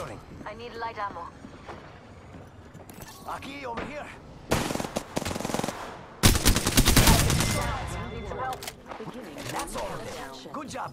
Reloading. I need light ammo. Aquí, over here. Need some help. That's all of it. Good job,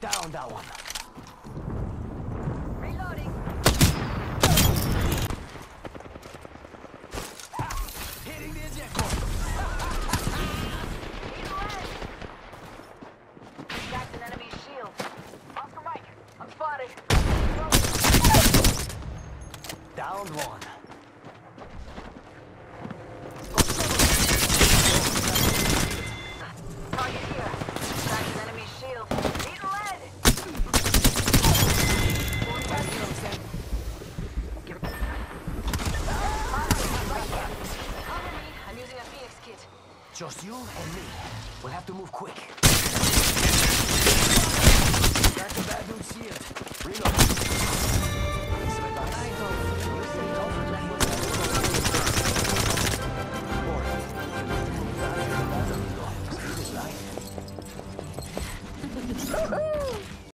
Down that one. Reloading. Hitting the eject cord. Reload. An enemy shield. Off the. I'm spotted. Down one. Target here. Cracked an enemy shield. Need lead. Cover me. I'm using a Phoenix kit. Just you and me. We'll have to move quick.